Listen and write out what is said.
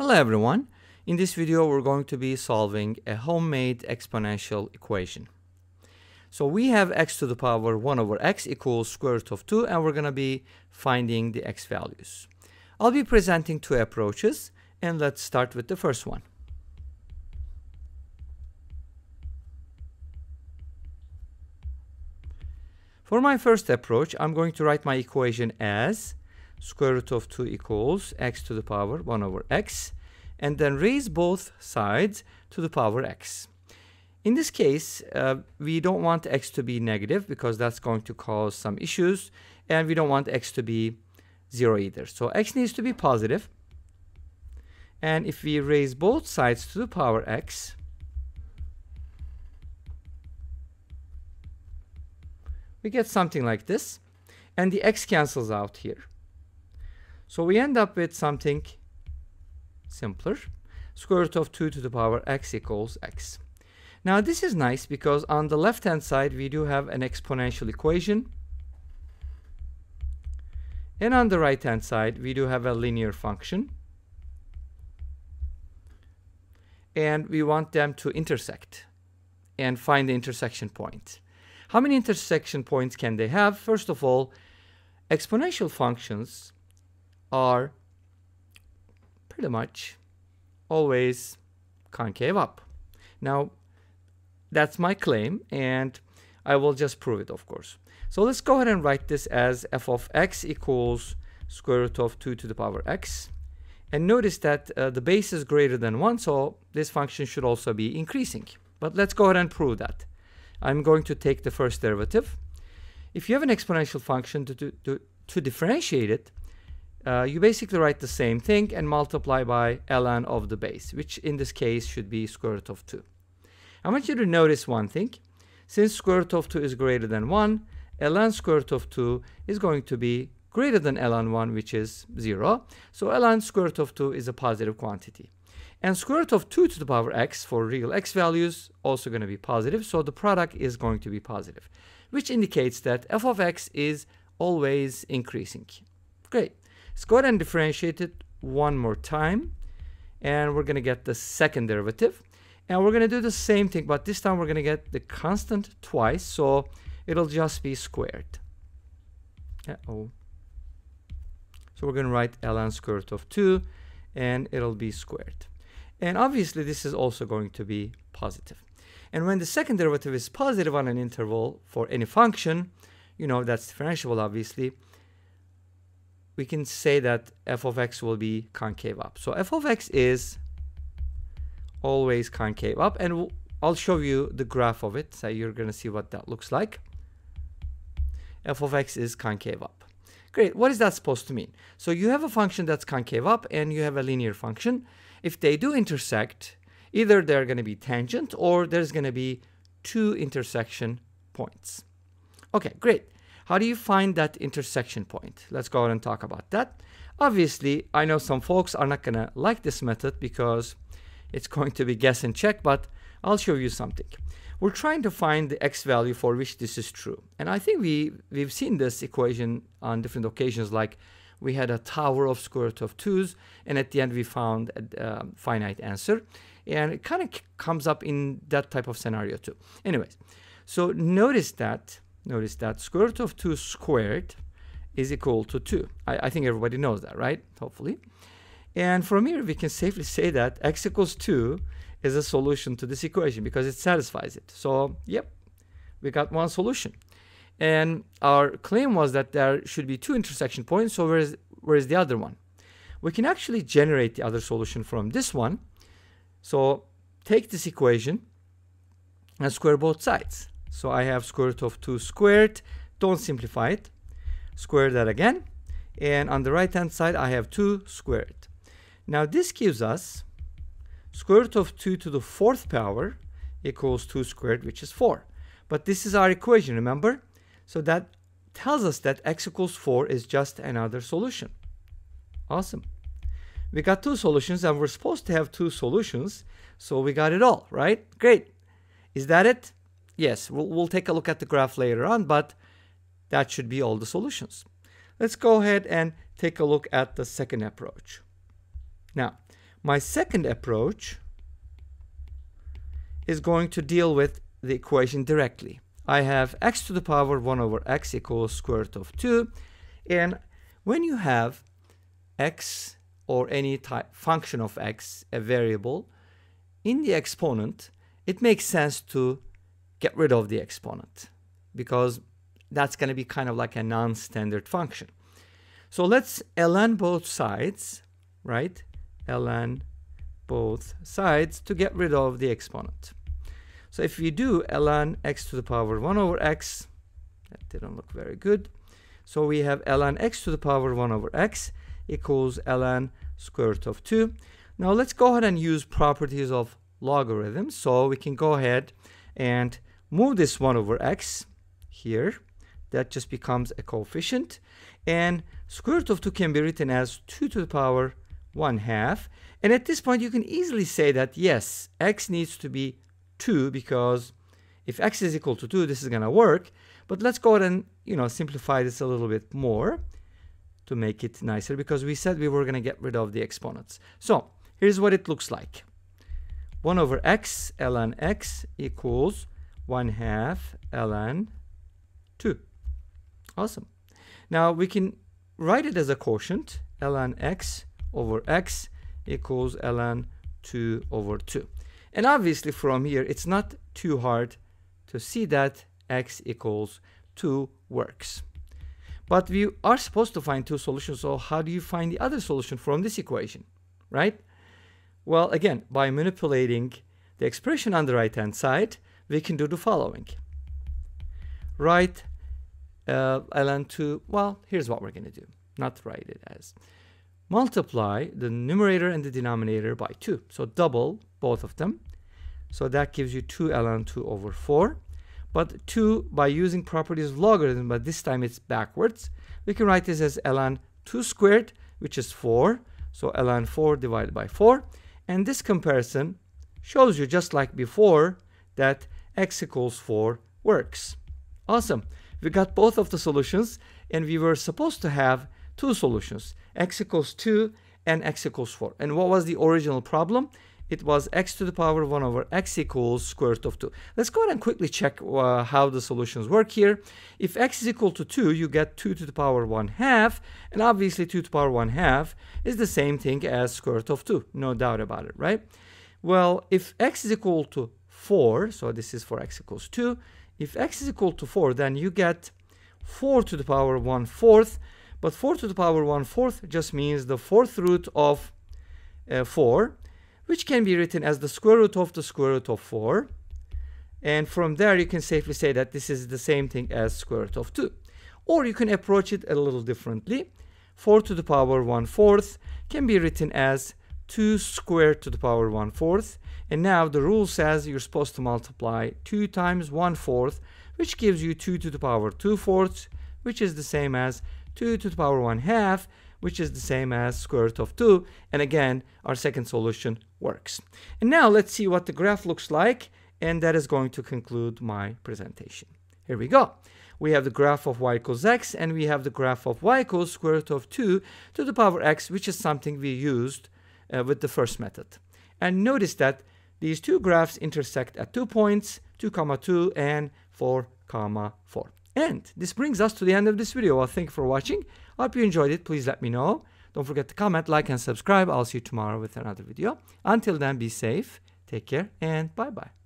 Hello everyone. In this video we're going to be solving a homemade exponential equation. So we have x to the power 1 over x equals square root of 2 and we're going to be finding the x values. I'll be presenting two approaches and let's start with the first one. For my first approach, I'm going to write my equation as square root of 2 equals x to the power 1 over x and then raise both sides to the power x. In this case, uh, we don't want x to be negative because that's going to cause some issues and we don't want x to be 0 either. So x needs to be positive. And if we raise both sides to the power x, we get something like this. And the x cancels out here. So we end up with something simpler. Square root of 2 to the power x equals x. Now this is nice because on the left hand side we do have an exponential equation. And on the right hand side we do have a linear function. And we want them to intersect and find the intersection point. How many intersection points can they have? First of all, exponential functions are pretty much always concave up. Now, that's my claim, and I will just prove it, of course. So let's go ahead and write this as f of x equals square root of 2 to the power x. And notice that uh, the base is greater than 1, so this function should also be increasing. But let's go ahead and prove that. I'm going to take the first derivative. If you have an exponential function to, to, to, to differentiate it, uh, you basically write the same thing and multiply by ln of the base, which in this case should be square root of 2. I want you to notice one thing. Since square root of 2 is greater than 1, ln square root of 2 is going to be greater than ln 1, which is 0. So ln square root of 2 is a positive quantity. And square root of 2 to the power x for real x values also going to be positive. So the product is going to be positive, which indicates that f of x is always increasing. Great. Let's go ahead and differentiate it one more time. And we're going to get the second derivative. And we're going to do the same thing, but this time we're going to get the constant twice. So it'll just be squared. Uh-oh. So we're going to write ln square root of 2, and it'll be squared. And obviously, this is also going to be positive. And when the second derivative is positive on an interval for any function, you know, that's differentiable, obviously, we can say that f of x will be concave up. So f of x is always concave up, and I'll show you the graph of it, so you're going to see what that looks like. f of x is concave up. Great, what is that supposed to mean? So you have a function that's concave up, and you have a linear function. If they do intersect, either they're going to be tangent, or there's going to be two intersection points. Okay, great. How do you find that intersection point? Let's go ahead and talk about that. Obviously, I know some folks are not going to like this method because it's going to be guess and check, but I'll show you something. We're trying to find the x value for which this is true. And I think we, we've seen this equation on different occasions, like we had a tower of square root of 2's, and at the end we found a finite answer. And it kind of comes up in that type of scenario too. Anyways, so notice that Notice that square root of 2 squared is equal to 2. I, I, think everybody knows that, right? Hopefully. And from here, we can safely say that x equals 2 is a solution to this equation because it satisfies it. So, yep, we got one solution. And our claim was that there should be two intersection points, so where is, where is the other one? We can actually generate the other solution from this one. So take this equation and square both sides. So I have square root of 2 squared. Don't simplify it. Square that again. And on the right hand side, I have 2 squared. Now this gives us square root of 2 to the fourth power equals 2 squared, which is 4. But this is our equation, remember? So that tells us that x equals 4 is just another solution. Awesome. We got two solutions and we're supposed to have two solutions. So we got it all, right? Great. Is that it? Yes, we'll, we'll take a look at the graph later on, but that should be all the solutions. Let's go ahead and take a look at the second approach. Now, My second approach is going to deal with the equation directly. I have x to the power 1 over x equals square root of 2. And when you have x or any type function of x, a variable, in the exponent, it makes sense to get rid of the exponent because that's going to be kind of like a non-standard function. So let's ln both sides, right? ln both sides to get rid of the exponent. So if we do ln x to the power 1 over x, that didn't look very good. So we have ln x to the power 1 over x equals ln square root of 2. Now let's go ahead and use properties of logarithms. So we can go ahead and move this 1 over x here. That just becomes a coefficient. And square root of 2 can be written as 2 to the power 1 half. And at this point, you can easily say that, yes, x needs to be 2 because if x is equal to 2, this is going to work. But let's go ahead and you know simplify this a little bit more to make it nicer because we said we were going to get rid of the exponents. So here's what it looks like. 1 over x ln x equals 1 half ln 2. Awesome. Now we can write it as a quotient ln x over x equals ln 2 over 2. And obviously from here, it's not too hard to see that x equals 2 works. But we are supposed to find two solutions, so how do you find the other solution from this equation, right? Well, again, by manipulating the expression on the right-hand side, we can do the following. Write uh, ln2, well, here's what we're going to do. Not write it as. Multiply the numerator and the denominator by 2. So double both of them. So that gives you 2 ln 2 over 4. But 2 by using properties of logarithm, but this time it's backwards. We can write this as ln 2 squared, which is 4. So ln 4 divided by 4. And this comparison shows you, just like before, that x equals 4 works. Awesome. We got both of the solutions, and we were supposed to have two solutions, x equals 2 and x equals 4. And what was the original problem? it was x to the power 1 over x equals square root of 2. Let's go ahead and quickly check uh, how the solutions work here. If x is equal to 2, you get 2 to the power 1 half, and obviously 2 to the power 1 half is the same thing as square root of 2, no doubt about it, right? Well, if x is equal to 4, so this is for x equals 2, if x is equal to 4, then you get 4 to the power 1 fourth, but 4 to the power 1 fourth just means the fourth root of uh, 4, which can be written as the square root of the square root of 4. And from there, you can safely say that this is the same thing as square root of 2. Or you can approach it a little differently. 4 to the power 1 fourth can be written as 2 squared to the power 1 fourth. And now the rule says you're supposed to multiply 2 times 1 fourth, which gives you 2 to the power 2 fourths, which is the same as 2 to the power 1 half, which is the same as square root of 2. And again, our second solution works. And now let's see what the graph looks like. And that is going to conclude my presentation. Here we go. We have the graph of y equals x, and we have the graph of y equals square root of 2 to the power x, which is something we used uh, with the first method. And notice that these two graphs intersect at two points, 2 comma 2 and 4 comma 4. And this brings us to the end of this video. Well, thank you for watching. I hope you enjoyed it. Please let me know. Don't forget to comment, like, and subscribe. I'll see you tomorrow with another video. Until then, be safe, take care, and bye-bye.